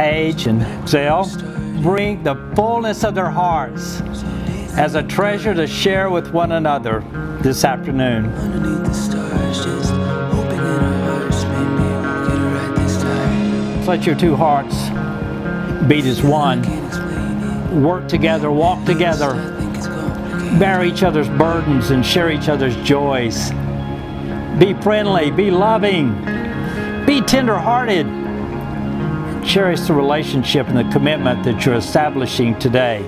Paige and Zale oh, bring the fullness of their hearts as a treasure to share with one another this afternoon. Underneath the stars, just hoping in our hearts, maybe we'll get it right this time. Let your two hearts beat as one. Can't explain it. Work together, walk together, I think it's complicated. bear each other's burdens and share each other's joys. Be friendly, be loving, be tender-hearted. Cherish the relationship and the commitment that you're establishing today.